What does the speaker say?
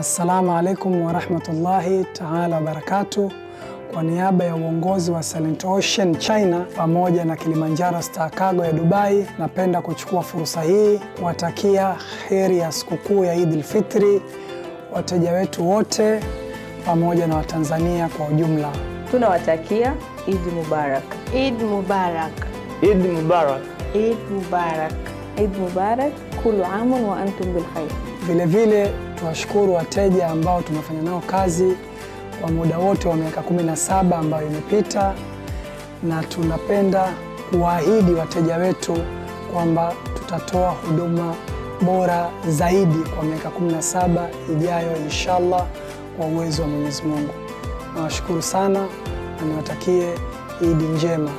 Assalamu alaikum warahmatullahi taala wabarakatuh. Kwa niaba ya uongozi wa Silent Ocean China pamoja na Kilimanjaro Star Cargo ya Dubai, napenda kuchukua fursa hii kuwatakia heri ya sikukuu ya Idil al-Fitri wateja wetu wote pamoja na Watanzania kwa ujumla. Tunawatakia Eid Mubarak. Eid Mubarak. Eid Mubarak. Eid Mubarak. Eid Mubarak, Kulu amun wa antum bil khair. Vilevile tuwashukuru wateja ambao tumefanya nao kazi kwa muda wote wa miaka 17 ambayo imepita, na tunapenda kuwaahidi wateja wetu kwamba tutatoa huduma bora zaidi kwa miaka 17 ijayo inshallah, kwa uwezo wa Mwenyezi Mungu. Nawashukuru sana na niwatakie Idi njema.